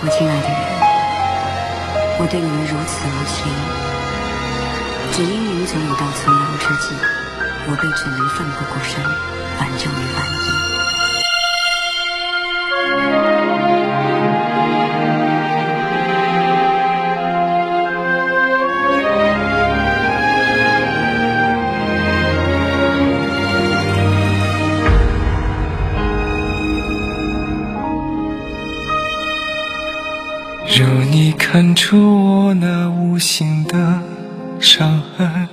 我亲爱的人，我对你们如此无情，只因你们总有到存亡之际，我便只能奋不顾身，挽救你们。一。若你看出我那无形的伤痕，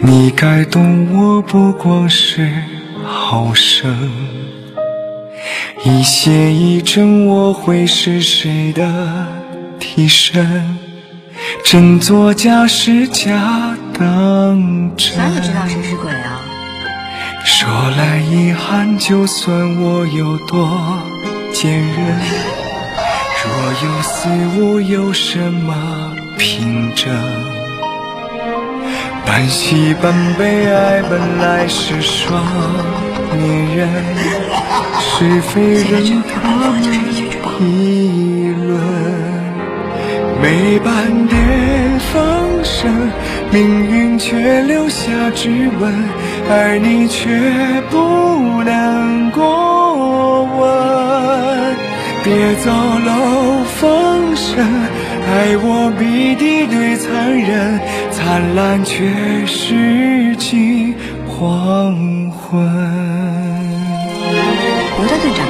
你该懂我不光是好胜。一邪一正，我会是谁的替身？真作假时假当真。哪里知道谁是鬼啊？说来遗憾，就算我有多坚韧。有似无，有什么凭证？半喜半悲，爱本来是双面人，是非任他们议论。没半点风声，命运却留下指纹，而你却不能过问。别走漏风声，爱我比敌对残忍，灿烂却失尽黄昏。王大队长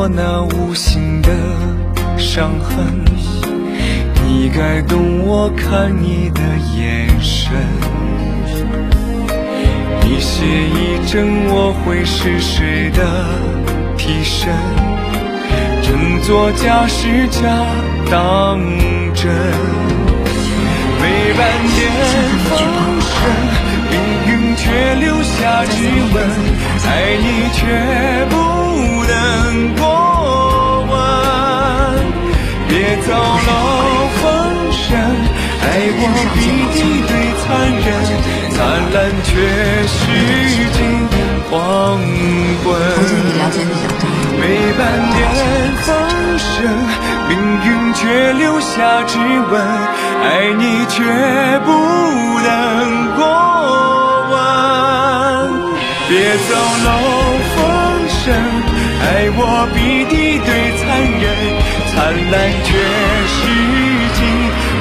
我那无形的伤痕，你该懂我看你的眼神。一邪一正，我会是谁的替身？真作假时假当真。没半点风声，命运却留下指纹，爱你却不过问。别走漏风声，爱我比敌对残忍，灿烂却失尽黄昏。你了解你的对。没半点风声，命运却留下指纹，爱你却不能过问。别走漏，我比敌对残忍，灿烂却是尽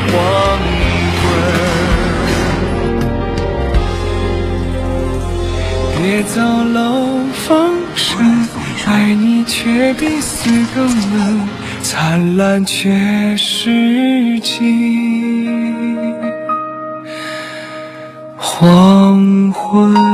黄昏。别走漏风声。爱你却比死更冷，灿烂却是尽黄昏。